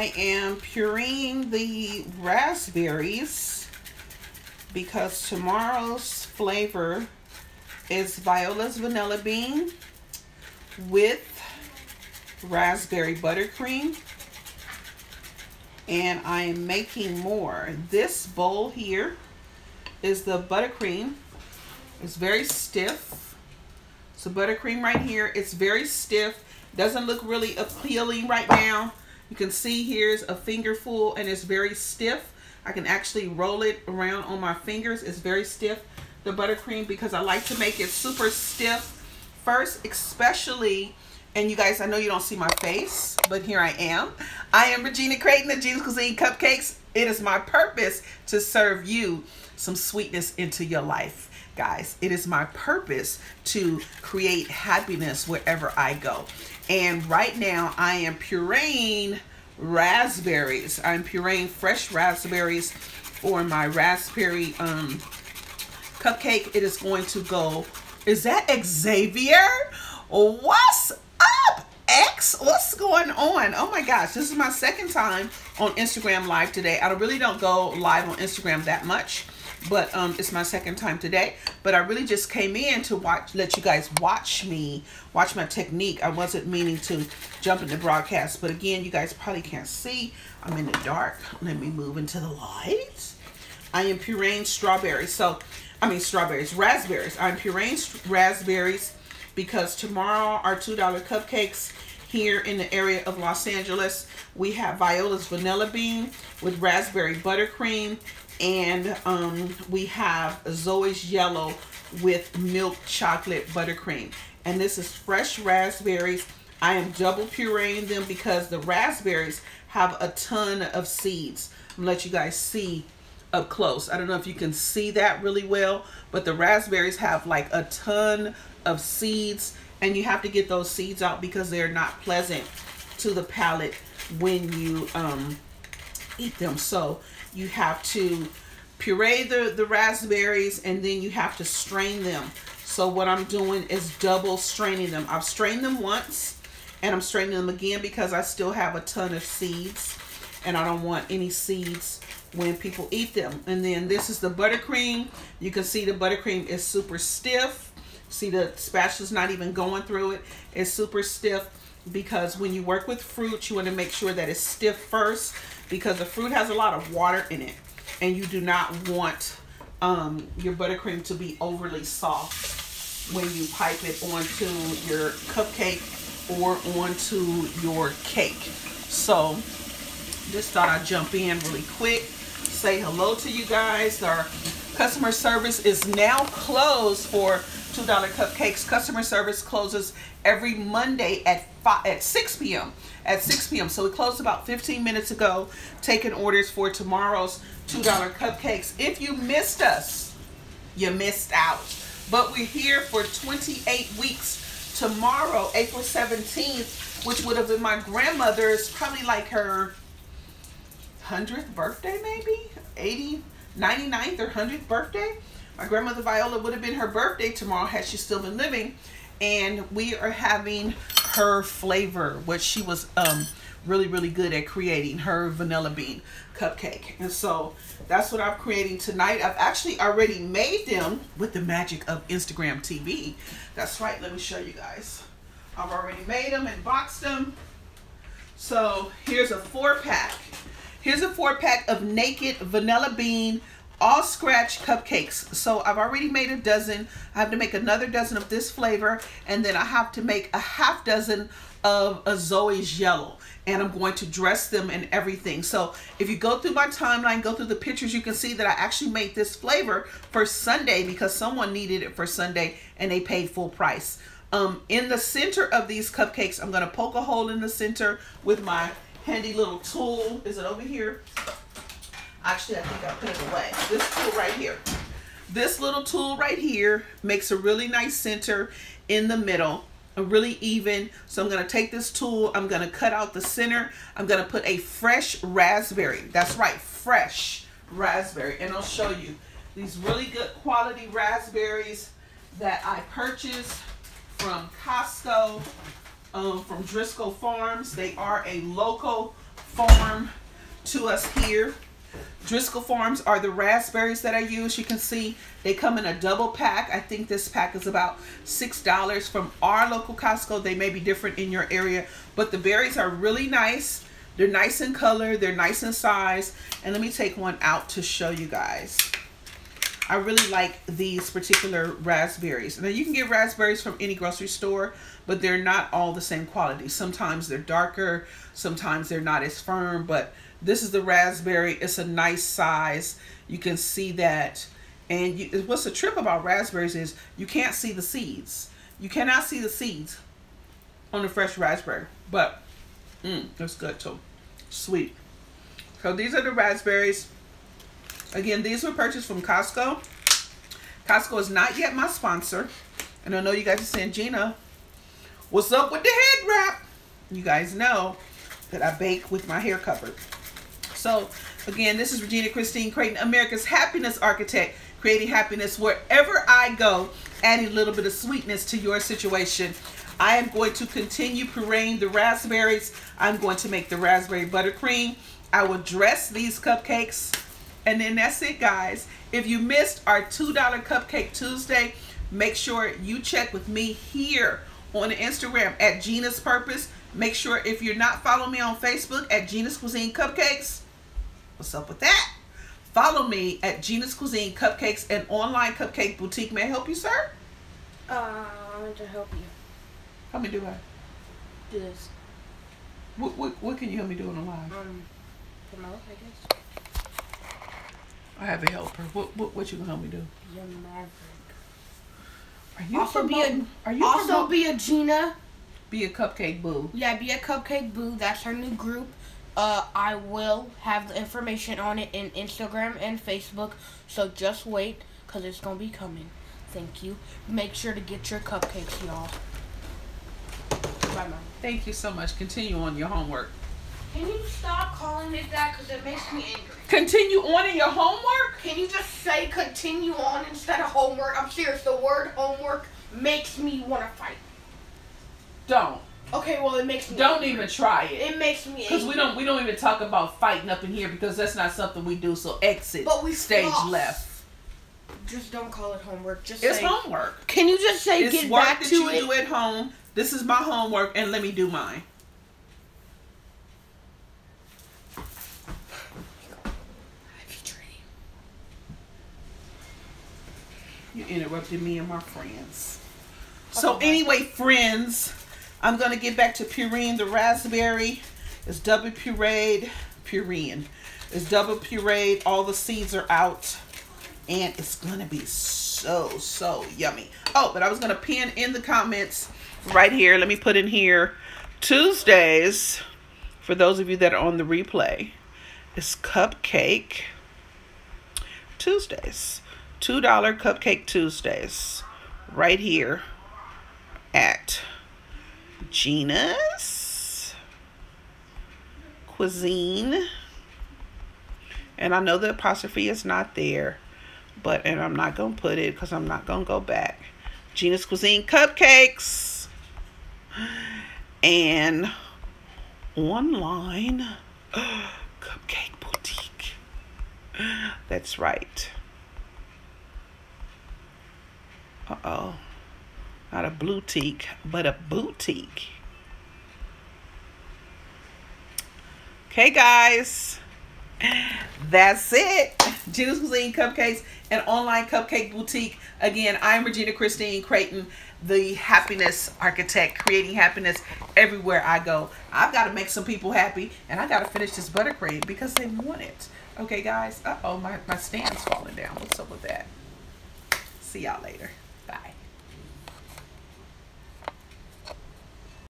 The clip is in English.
I am pureeing the raspberries because tomorrow's flavor is Viola's Vanilla Bean with raspberry buttercream. And I am making more. This bowl here is the buttercream. It's very stiff. So buttercream right here. It's very stiff. Doesn't look really appealing right now. You can see here's a finger full and it's very stiff. I can actually roll it around on my fingers. It's very stiff, the buttercream, because I like to make it super stiff first, especially, and you guys, I know you don't see my face, but here I am. I am Regina Crayton of Gina's Cuisine Cupcakes. It is my purpose to serve you some sweetness into your life guys. It is my purpose to create happiness wherever I go. And right now I am pureeing raspberries. I'm pureeing fresh raspberries for my raspberry um, cupcake. It is going to go, is that Xavier? What's up, X? What's going on? Oh my gosh, this is my second time on Instagram Live today. I really don't go live on Instagram that much but um, it's my second time today. But I really just came in to watch, let you guys watch me, watch my technique. I wasn't meaning to jump into the broadcast, but again, you guys probably can't see. I'm in the dark. Let me move into the light. I am pureeing strawberries. So, I mean strawberries, raspberries. I'm pureeing raspberries because tomorrow our $2 cupcakes here in the area of Los Angeles. We have Viola's Vanilla Bean with raspberry buttercream and um, we have Zoe's Yellow with milk chocolate buttercream. And this is fresh raspberries. I am double pureeing them because the raspberries have a ton of seeds. I'm gonna let you guys see up close. I don't know if you can see that really well, but the raspberries have like a ton of seeds and you have to get those seeds out because they're not pleasant to the palate when you um, eat them. So you have to puree the, the raspberries and then you have to strain them. So what I'm doing is double straining them. I've strained them once and I'm straining them again because I still have a ton of seeds and I don't want any seeds when people eat them. And then this is the buttercream. You can see the buttercream is super stiff. See the spatula's not even going through it. It's super stiff because when you work with fruit, you want to make sure that it's stiff first because the fruit has a lot of water in it and you do not want um, your buttercream to be overly soft when you pipe it onto your cupcake or onto your cake. So just thought I'd jump in really quick, say hello to you guys. Our customer service is now closed for $2 cupcakes. Customer service closes every Monday at 5, at 6 p.m. At 6 p.m. So we closed about 15 minutes ago, taking orders for tomorrow's $2 cupcakes. If you missed us, you missed out. But we're here for 28 weeks. Tomorrow, April 17th, which would have been my grandmother's, probably like her 100th birthday maybe? 80, 99th or 100th birthday. My grandmother Viola would have been her birthday tomorrow had she still been living. And we are having her flavor, which she was um, really, really good at creating, her vanilla bean cupcake. And so that's what I'm creating tonight. I've actually already made them with the magic of Instagram TV. That's right. Let me show you guys. I've already made them and boxed them. So here's a four pack. Here's a four pack of Naked Vanilla Bean all scratch cupcakes. So I've already made a dozen. I have to make another dozen of this flavor. And then I have to make a half dozen of a Zoe's Yellow. And I'm going to dress them and everything. So if you go through my timeline, go through the pictures, you can see that I actually made this flavor for Sunday because someone needed it for Sunday and they paid full price. Um, in the center of these cupcakes, I'm going to poke a hole in the center with my handy little tool. Is it over here? Actually, I think I put it away. This tool right here. This little tool right here makes a really nice center in the middle a really even so I'm going to take this tool I'm going to cut out the center I'm going to put a fresh raspberry that's right fresh raspberry and I'll show you these really good quality raspberries that I purchased from Costco um, from Driscoll Farms they are a local Farm to us here. Driscoll Farms are the raspberries that I use. You can see they come in a double pack. I think this pack is about $6 from our local Costco. They may be different in your area, but the berries are really nice. They're nice in color. They're nice in size. And let me take one out to show you guys. I really like these particular raspberries. Now you can get raspberries from any grocery store, but they're not all the same quality. Sometimes they're darker, sometimes they're not as firm, but this is the raspberry. It's a nice size. You can see that. And you, what's the trip about raspberries is you can't see the seeds. You cannot see the seeds on a fresh raspberry. But, mm, that's good too. Sweet. So these are the raspberries. Again, these were purchased from Costco. Costco is not yet my sponsor. And I know you guys are saying, Gina, what's up with the head wrap? You guys know that I bake with my hair covered. So again, this is Regina Christine Crayton, America's happiness architect, creating happiness wherever I go, adding a little bit of sweetness to your situation. I am going to continue pureeing the raspberries. I'm going to make the raspberry buttercream. I will dress these cupcakes. And then that's it, guys. If you missed our $2 Cupcake Tuesday, make sure you check with me here on Instagram at Gina's Purpose. Make sure if you're not following me on Facebook at Gina's Cuisine Cupcakes, What's up with that? Follow me at Gina's Cuisine Cupcakes and Online Cupcake Boutique. May I help you, sir? Uh, I want to help you. Help me do what? Do this. What, what, what can you help me do on the live? Um, promote, I guess. I have a helper. What, what, what you gonna help me do? You're Maverick. Are you also be a, are you also be a Gina. Be a cupcake boo. Yeah, be a cupcake boo. That's her new group. Uh, I will have the information on it in Instagram and Facebook, so just wait, because it's going to be coming. Thank you. Make sure to get your cupcakes, y'all. Bye, Mom. Thank you so much. Continue on your homework. Can you stop calling it that, because it makes me angry. Continue on in your homework? Can you just say continue on instead of homework? I'm serious. The word homework makes me want to fight. Don't. Okay, well it makes me. Don't angry. even try it. It makes me. Because we don't we don't even talk about fighting up in here because that's not something we do. So exit. But we stage lost. left. Just don't call it homework. Just it's say, homework. Can you just say it's get work back that to you it? do at home. This is my homework, and let me do mine. You interrupted me and my friends. So anyway, friends, I'm going to get back to pureeing the raspberry. It's double pureed, pureeing. It's double pureed. All the seeds are out. And it's going to be so, so yummy. Oh, but I was going to pin in the comments right here. Let me put in here. Tuesdays, for those of you that are on the replay, is Cupcake Tuesdays. $2 Cupcake Tuesdays. Right here at Gina's Cuisine. And I know the apostrophe is not there, but, and I'm not going to put it because I'm not going to go back. Gina's Cuisine Cupcakes. And online, Cupcake Boutique. That's right. Uh-oh. Not a boutique, but a boutique. Okay, guys. That's it. Gina's Cuisine Cupcakes and online cupcake boutique. Again, I'm Regina Christine Crayton, the happiness architect, creating happiness everywhere I go. I've got to make some people happy, and I got to finish this buttercream because they want it. Okay, guys. Uh-oh, my, my stand's falling down. What's up with that? See y'all later.